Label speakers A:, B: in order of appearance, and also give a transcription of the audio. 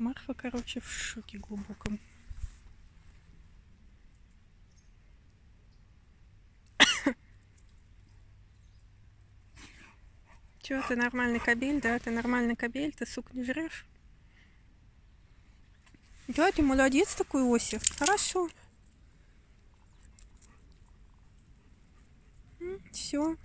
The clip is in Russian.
A: Марфа, короче, в шоке глубоком. Чё, ты нормальный кабель, да? Ты нормальный кабель, ты, сук, не жрешь? Да, ты молодец такой Осип. Хорошо. Все.